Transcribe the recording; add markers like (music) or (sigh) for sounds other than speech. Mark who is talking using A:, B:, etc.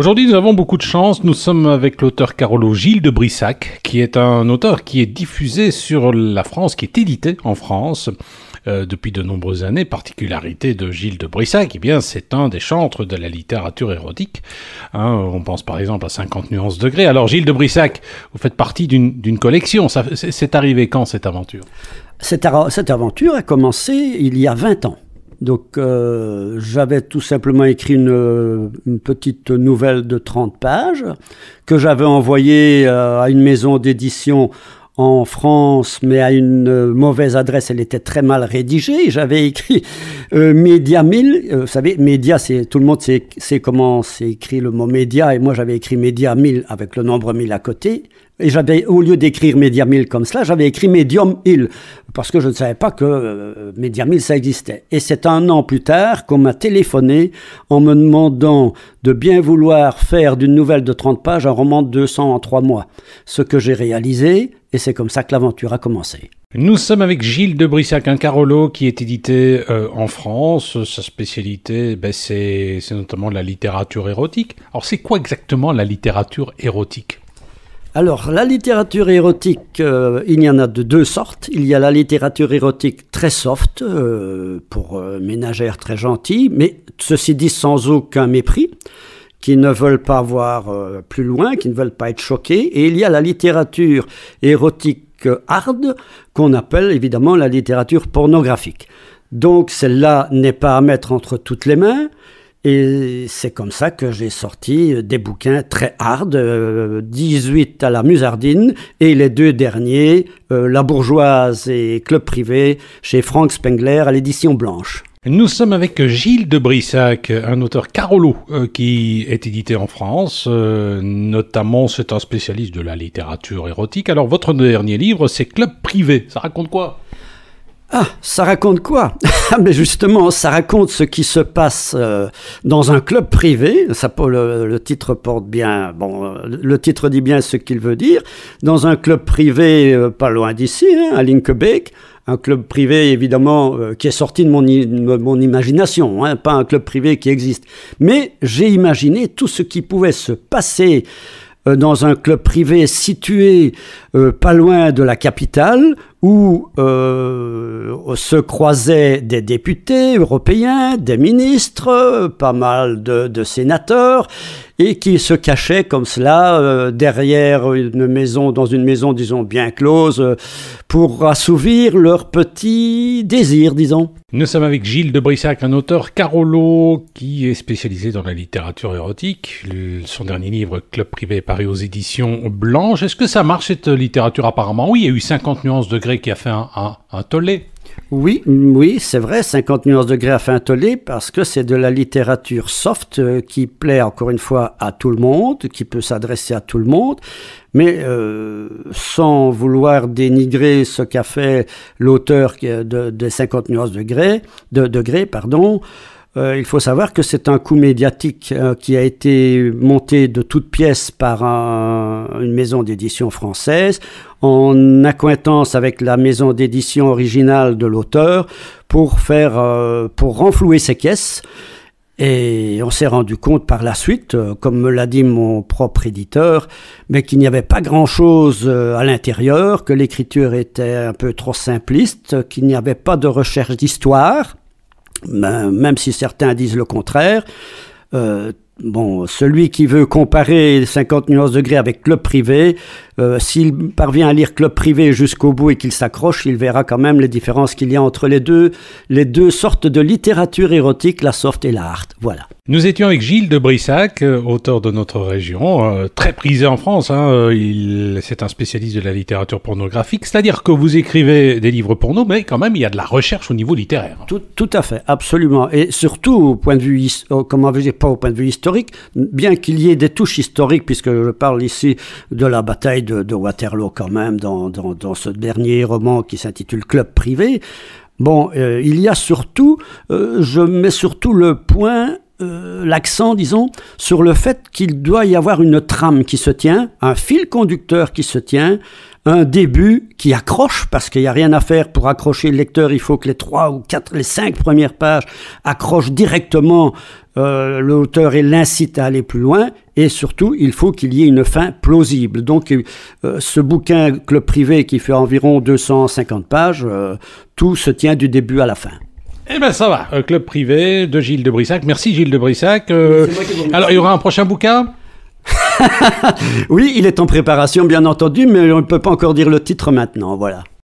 A: Aujourd'hui, nous avons beaucoup de chance. Nous sommes avec l'auteur Carolo Gilles de Brissac, qui est un auteur qui est diffusé sur la France, qui est édité en France euh, depuis de nombreuses années. Particularité de Gilles de Brissac, eh bien, c'est un des chantres de la littérature érotique. Hein, on pense par exemple à 50 nuances degrés. Alors, Gilles de Brissac, vous faites partie d'une collection. C'est arrivé quand cette aventure?
B: Cette, cette aventure a commencé il y a 20 ans. Donc euh, j'avais tout simplement écrit une, petite nouvelle de 30 pages que j'avais envoyée euh, à une maison d'édition en France, mais à une mauvaise adresse, elle était très mal rédigée. J'avais écrit euh, Média 1000, vous savez, Média, tout le monde sait, sait comment c'est écrit le mot Média, et moi j'avais écrit Média 1000 avec le nombre 1000 à côté. Et j'avais, au lieu d'écrire Media 1000 comme cela, j'avais écrit Medium Hill, parce que je ne savais pas que euh, 1000 ça existait. Et c'est un an plus tard qu'on m'a téléphoné en me demandant de bien vouloir faire d'une nouvelle de 30 pages un roman de 200 en 3 mois. Ce que j'ai réalisé, et c'est comme ça que l'aventure a commencé.
A: Nous sommes avec Gilles de Brissac, un Carolo qui est édité euh, en France. Sa spécialité, ben, c'est notamment la littérature érotique. Alors c'est quoi exactement la littérature érotique?
B: Alors, la littérature érotique, euh, il y en a de deux sortes. Il y a la littérature érotique très soft, euh, pour euh, ménagères très gentilles, mais ceci dit sans aucun mépris, qui ne veulent pas voir plus loin, qui ne veulent pas être choqués. Et il y a la littérature érotique hard, qu'on appelle évidemment la littérature pornographique. Donc, celle-là n'est pas à mettre entre toutes les mains. Et c'est comme ça que j'ai sorti des bouquins très hard, 18 euh, à la Musardine et les deux derniers, euh, La Bourgeoise et Club Privé, chez Frank Spengler à l'édition blanche.
A: Nous sommes avec Gilles de Brissac, un auteur Carolo euh, qui est édité en France. notamment, c'est un spécialiste de la littérature érotique. Alors, votre dernier livre, c'est Club Privé. Ça raconte quoi?
B: Ah, ça raconte quoi? (laughs) Mais justement, ça raconte ce qui se passe euh, dans un club privé. Ça, le, le, titre porte bien. Bon, euh, le titre dit bien ce qu'il veut dire. Dans un club privé, euh, pas loin d'ici, hein, à Linkebeek. Un club privé, évidemment, qui est sorti de mon, mon imagination, hein, pas un club privé qui existe. Mais j'ai imaginé tout ce qui pouvait se passer dans un club privé situé pas loin de la capitale, où euh, se croisaient des députés européens, des ministres, pas mal de, sénateurs, et qui se cachaient comme cela euh, derrière une maison, dans une maison, disons, bien close, pour assouvir leurs petits désirs, disons.
A: Nous sommes avec Gilles de Brissac, un auteur Carolo qui est spécialisé dans la littérature érotique. Son dernier livre, Club privé, paru aux éditions Blanches. Est-ce que ça marche cette littérature apparemment? Oui, il y a eu 50 nuances de qui a fait un, tollé.
B: Oui, oui, c'est vrai, 50 nuances de fait un tollé parce que c'est de la littérature soft euh, qui plaît encore une fois à tout le monde, qui peut s'adresser à tout le monde, mais euh, sans vouloir dénigrer ce qu'a fait l'auteur de, de, 50 nuances de de pardon. Euh, il faut savoir que c'est un coup médiatique euh, qui a été monté de toutes pièces par une maison d'édition française en accointance avec la maison d'édition originale de l'auteur pour faire euh, pour renflouer ses caisses. Et on s'est rendu compte par la suite, comme me l'a dit mon propre éditeur, mais qu'il n'y avait pas grand-chose à l'intérieur, que l'écriture était un peu trop simpliste, qu'il n'y avait pas de recherche d'histoire, même si certains disent le contraire. Euh, bon, celui qui veut comparer 50 nuances degrés avec club privé, euh, s'il parvient à lire club privé jusqu'au bout et qu'il s'accroche, il verra quand même les différences qu'il y a entre les deux, les deux sortes de littérature érotique, la soft et la hard. Voilà.
A: Nous étions avec Gilles de Brissac, euh, auteur de notre région, euh, très prisé en France. Hein, il, c'est un spécialiste de la littérature pornographique, c'est-à-dire que vous écrivez des livres pour nous, mais quand même il y a de la recherche au niveau littéraire.
B: Tout, tout à fait, absolument, et surtout au point de vue, comment vous pas au point de vue historique, bien qu'il y ait des touches historiques, puisque je parle ici de la bataille de, Waterloo quand même dans, dans, ce dernier roman qui s'intitule Club privé. Bon, euh, il y a surtout, euh, je mets surtout le point euh, l'accent, disons, sur le fait qu'il doit y avoir une trame qui se tient, un fil conducteur qui se tient, un début qui accroche, parce qu'il n'y a rien à faire pour accrocher le lecteur, il faut que les trois ou quatre, les cinq premières pages accrochent directement euh, l'auteur et l'incite à aller plus loin, et surtout, il faut qu'il y ait une fin plausible. Donc, euh, ce bouquin Club privé qui fait environ 250 pages, euh, tout se tient du début à la fin.
A: Eh ben ça va, club privé de Gilles de Brissac. Merci Gilles de Brissac. alors il y aura un prochain bouquin? (laughs)
B: oui, il est en préparation, bien entendu, mais on ne peut pas encore dire le titre maintenant. Voilà.